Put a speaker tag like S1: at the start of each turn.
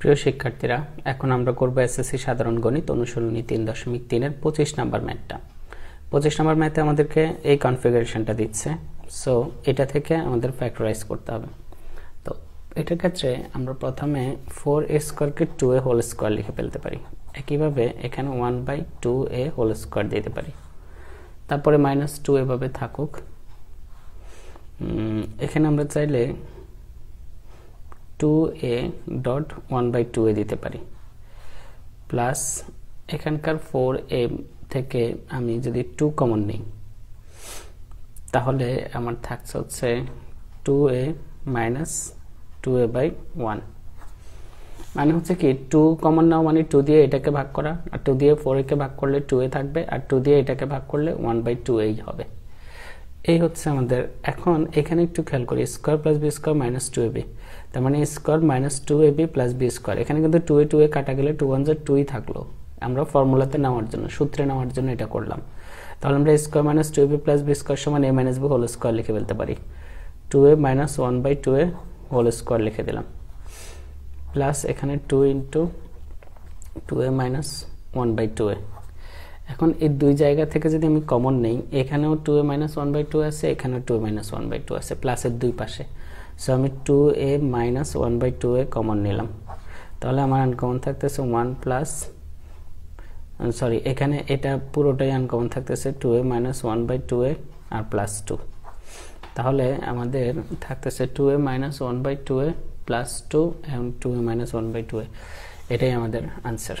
S1: প্রিয় শিক্ষার্থীরা, এখন আমরা করব এসএসসি সাধারণ গণিত অনুশীলনী তিন দশমিক তিনের পঁচিশ নাম্বার ম্যাথটা। পঁচিশ নাম্বার ম্যাথে আমাদেরকে এই কনফিগারেশনটা দিচ্ছে। সো এটা থেকে আমাদের ফ্যাক্টরাইজ করতে হবে। তো, এটার ক্ষেত্রে আমরা প্রথমে ফোর এ স্কোয়ারকে টু এ হোল স্কোয়ার লিখে ফেলতে পারি। একইভাবে এখানে one by two A whole square দিতে পারি। তারপরে মাইনাস টু এভাবে থাকুক। এখানে আমরা চাইলে two A dot one by two A দিতে পারি। প্লাস এখানকার ফোর এ থেকে আমি যদি টু কমন নিই, তাহলে আমার থাকছে হচ্ছে two A minus two A by one মানে হচ্ছে কি টু কমন নাও মানে টু দিয়ে এটাকে ভাগ করা, আর টু দিয়ে ফোর একে ভাগ করলে টু এ থাকবে, আর টু দিয়ে এটাকে ভাগ করলে ওয়ান বাই টু এই হবে। এই হচ্ছে আমাদের, এখন এখানে একটু খেয়াল করি square plus B square minus two A B তার মানে square minus two A B plus B square এখানে কিন্তু টু এ টু এ কাটা গেলে টু ওয়ান জেড টুই থাকল। আমরা ফর্মুলাতে নেওয়ার জন্য, সূত্রে নেওয়ার জন্য এটা করলাম। তাহলে আমরা square minus two A B plus B square সমান A minus B whole square লিখে ফেলতে পারি। Two A minus one by two A whole square লিখে দিলাম। প্লাস এখানে two into two A minus one by two A এখন এই দুই জায়গা থেকে যদি আমি কমন নেই, এখানেও two A minus one by two আছে, এখানেও two A minus one by two আছে প্লাসের দুই পাশে। সো আমি two A minus one by two A common নিলাম। তাহলে আমার আনকমন থাকতেছে ওয়ান প্লাস সরি এখানে এটা পুরোটাই আনকমন থাকতেছে two A minus one by two A R plus two তাহলে আমাদের থাকতেছে two A minus one by two A plus two এবং two A minus one by two A. এটাই আমাদের আনসার